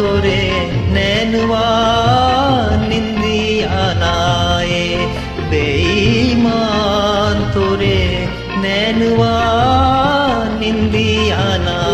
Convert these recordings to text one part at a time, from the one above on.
तोरे नैनुवा निय बेमाोरे नैनुना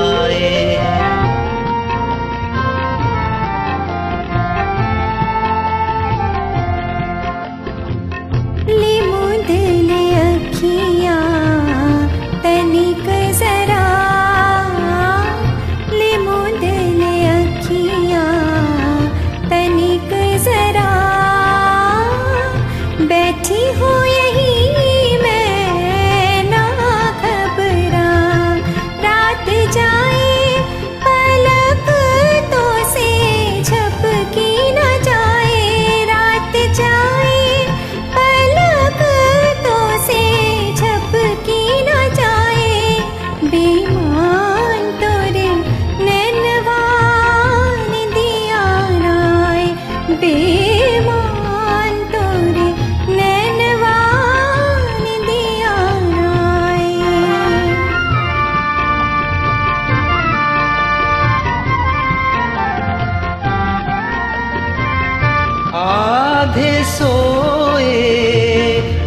आधे सोए,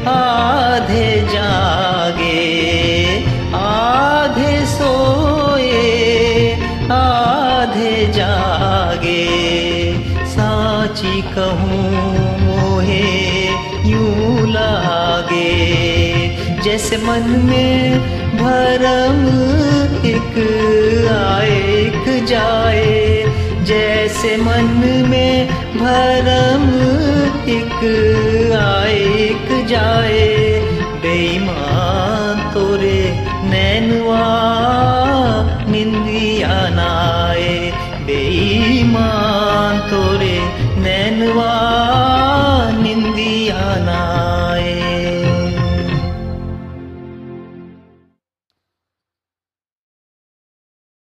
आधे जागे, आधे सोए, आधे जागे। साची कहूँ मोहे यूँ लागे, जैसे मन में भरम एक आए, एक जाए, जैसे मन में भरम एक आए एक जाए बेईमान तोरे नैनवा निंदिया ना